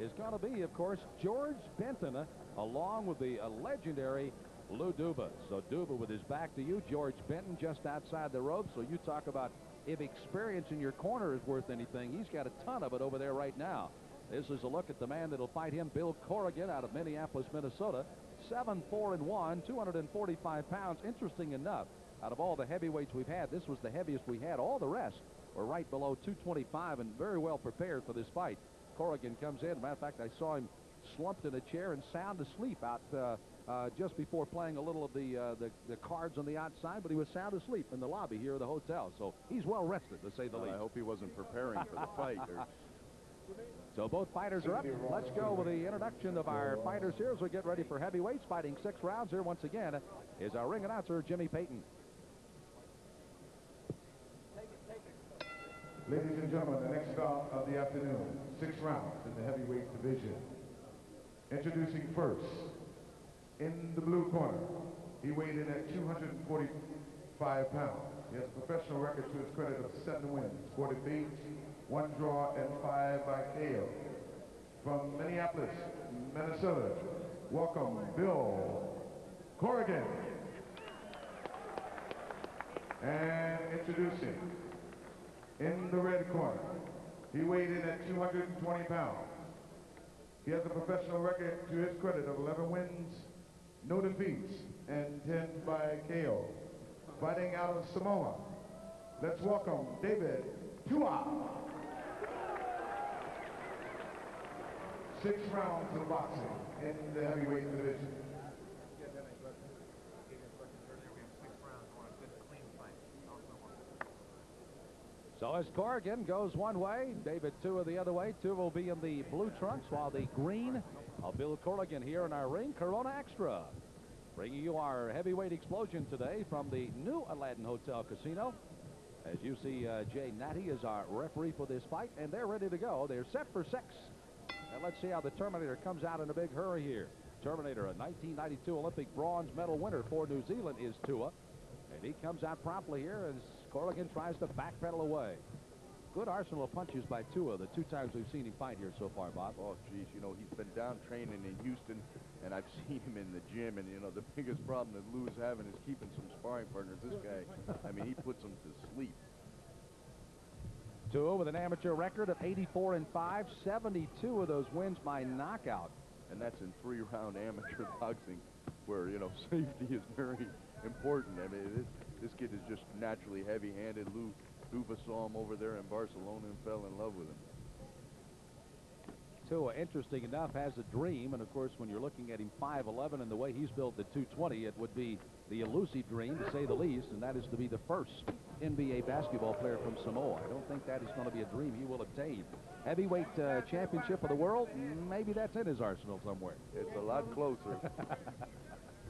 Is going to be, of course, George Benton, uh, along with the uh, legendary Lou Duva. So Duva with his back to you, George Benton just outside the ropes. So you talk about if experience in your corner is worth anything, he's got a ton of it over there right now. This is a look at the man that'll fight him, Bill Corrigan, out of Minneapolis, Minnesota. 7 4 and 1, 245 pounds. Interesting enough, out of all the heavyweights we've had, this was the heaviest we had. All the rest were right below 225 and very well prepared for this fight. Corrigan comes in. matter of fact, I saw him slumped in a chair and sound asleep out uh, uh, just before playing a little of the, uh, the, the cards on the outside, but he was sound asleep in the lobby here at the hotel. So he's well rested, to say the well, least. I hope he wasn't preparing for the fight. so both fighters are up. Let's go with the introduction of our fighters here as we get ready for heavyweights fighting six rounds here once again is our ring announcer, Jimmy Payton. Ladies and gentlemen, the next bout of the afternoon, six rounds in the heavyweight division. Introducing first, in the blue corner, he weighed in at 245 pounds. He has a professional record to his credit of seven wins, four defeats, one draw, and five by KO. From Minneapolis, Minnesota, welcome Bill Corrigan. And introducing in the red corner. He weighed in at 220 pounds. He has a professional record to his credit of 11 wins, no defeats, and 10 by KO. Fighting out of Samoa, let's welcome David Tua. Six rounds of boxing in the heavyweight division. So as Corrigan goes one way, David Tua the other way. Tua will be in the blue trunks, while the green of Bill Corrigan here in our ring, Corona Extra. Bringing you our heavyweight explosion today from the new Aladdin Hotel Casino. As you see, uh, Jay Nady is our referee for this fight, and they're ready to go. They're set for six. And let's see how the Terminator comes out in a big hurry here. Terminator, a 1992 Olympic bronze medal winner for New Zealand, is Tua. And he comes out promptly here as Corrigan tries to backpedal away. Good arsenal of punches by Tua the two times we've seen him fight here so far, Bob. Oh, geez, you know, he's been down training in Houston, and I've seen him in the gym, and, you know, the biggest problem that Lou's having is keeping some sparring partners. This guy, I mean, he puts them to sleep. Tua with an amateur record of 84 and 5, 72 of those wins by knockout. And that's in three-round amateur boxing, where, you know, safety is very important. I mean, this, this kid is just naturally heavy-handed. Lou Duva saw him over there in Barcelona and fell in love with him. Tua, interesting enough, has a dream, and of course, when you're looking at him 5'11 and the way he's built at 220, it would be the elusive dream, to say the least, and that is to be the first NBA basketball player from Samoa. I don't think that is going to be a dream he will obtain. Heavyweight uh, championship of the world, maybe that's in his arsenal somewhere. It's a lot closer.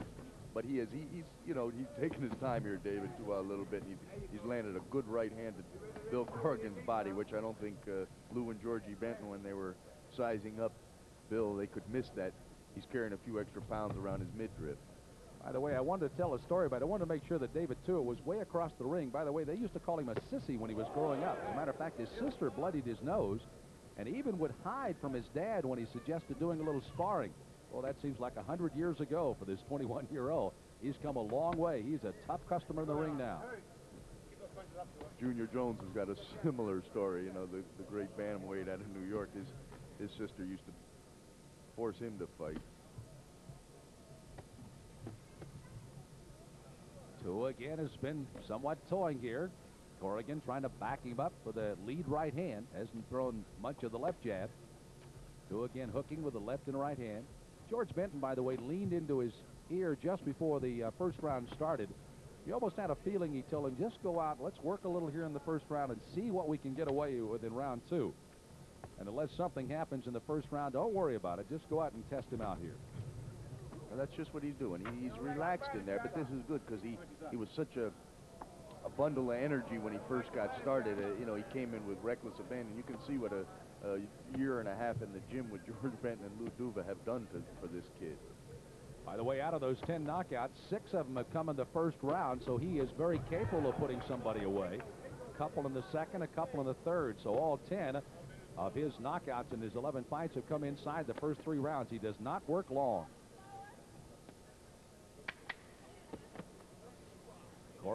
but he is he, he's you know he's taken his time here David Tua a little bit he's, he's landed a good right hand to Bill Corrigan's body which I don't think uh, Lou and Georgie Benton when they were sizing up Bill they could miss that he's carrying a few extra pounds around his midriff by the way, I wanted to tell a story, but I wanted to make sure that David Tua was way across the ring. By the way, they used to call him a sissy when he was growing up. As a matter of fact, his sister bloodied his nose and even would hide from his dad when he suggested doing a little sparring. Well, that seems like a 100 years ago for this 21-year-old. He's come a long way. He's a tough customer in the ring now. Junior Jones has got a similar story. You know, the, the great bantamweight out of New York. His, his sister used to force him to fight. Tua again has been somewhat toying here. Corrigan trying to back him up for the lead right hand. Hasn't thrown much of the left jab. Tua again hooking with the left and right hand. George Benton, by the way, leaned into his ear just before the uh, first round started. You almost had a feeling he told him, just go out, let's work a little here in the first round and see what we can get away with in round two. And unless something happens in the first round, don't worry about it. Just go out and test him out here. Well, that's just what he's doing. He, he's relaxed in there, but this is good because he, he was such a, a bundle of energy when he first got started. Uh, you know, he came in with reckless abandon. You can see what a, a year and a half in the gym with George Benton and Lou Duva have done to, for this kid. By the way, out of those 10 knockouts, six of them have come in the first round, so he is very capable of putting somebody away. A couple in the second, a couple in the third, so all 10 of his knockouts in his 11 fights have come inside the first three rounds. He does not work long.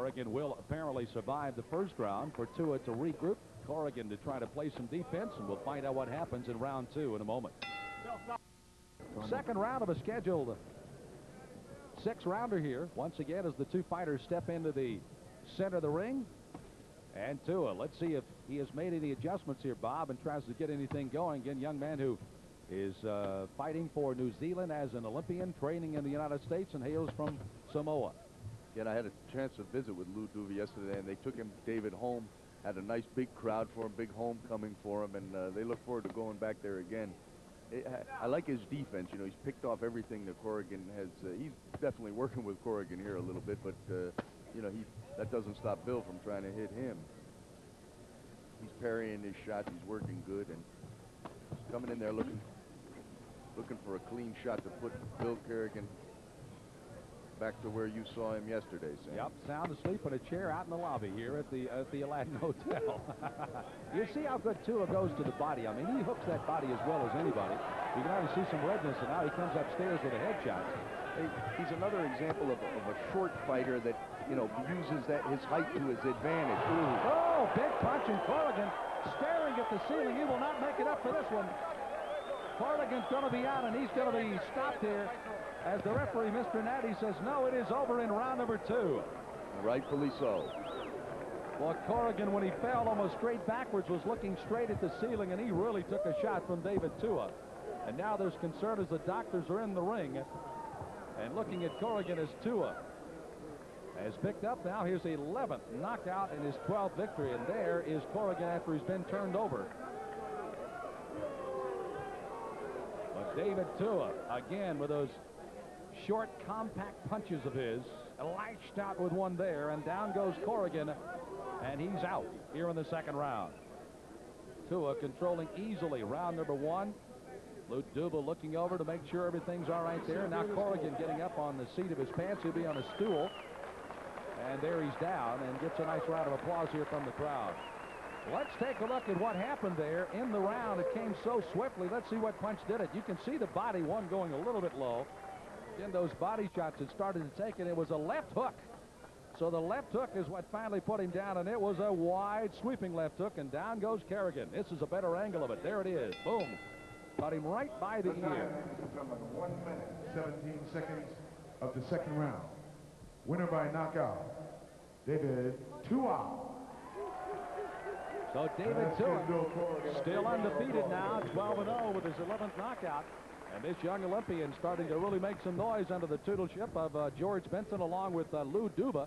Corrigan will apparently survive the first round for Tua to regroup. Corrigan to try to play some defense, and we'll find out what happens in round two in a moment. Second round of a scheduled six rounder here. Once again, as the two fighters step into the center of the ring. And Tua, let's see if he has made any adjustments here, Bob, and tries to get anything going. Again, young man who is uh, fighting for New Zealand as an Olympian, training in the United States, and hails from Samoa. Again, I had a chance to visit with Lou Duva yesterday, and they took him, David, home. Had a nice big crowd for him, big homecoming for him, and uh, they look forward to going back there again. It, I like his defense. You know, he's picked off everything that Corrigan has. Uh, he's definitely working with Corrigan here a little bit, but uh, you know, he that doesn't stop Bill from trying to hit him. He's parrying his shots. He's working good, and he's coming in there looking looking for a clean shot to put Bill Corrigan back to where you saw him yesterday, Sam. Yep, sound asleep in a chair out in the lobby here at the at the Aladdin Hotel. you see how good Tua goes to the body. I mean, he hooks that body as well as anybody. You can already see some redness, and now he comes upstairs with a headshot. He's another example of, of, a short fighter that, you know, uses that his height to his advantage. Ooh. Oh, big punch, and Corrigan staring at the ceiling. He will not make it up for this one. Corrigan's going to be out, and he's going to be stopped here as the referee, Mr. Nady, says, no, it is over in round number two. Rightfully so. Well, Corrigan, when he fell almost straight backwards, was looking straight at the ceiling, and he really took a shot from David Tua. And now there's concern as the doctors are in the ring and looking at Corrigan as Tua has picked up now his 11th knockout and his 12th victory. And there is Corrigan after he's been turned over. But David Tua, again, with those short, compact punches of his, lashed out with one there, and down goes Corrigan, and he's out here in the second round. Tua controlling easily round number one. Lou Duva looking over to make sure everything's all right there. Now Corrigan getting up on the seat of his pants. He'll be on a stool. And there he's down and gets a nice round of applause here from the crowd. Let's take a look at what happened there in the round. It came so swiftly. Let's see what punch did it. You can see the body, one going a little bit low. Those body shots had started to take, and it was a left hook. So the left hook is what finally put him down, and it was a wide sweeping left hook, and down goes Corrigan. This is a better angle of it. There it is. Boom. Got him right by the, the ear. One minute, 17 seconds of the second round. Winner by knockout, David Tua. So David Tua still undefeated now, 12-0 with his 11th knockout. And this young Olympian starting to really make some noise under the tutorship of uh, George Benson along with uh, Lou Duva.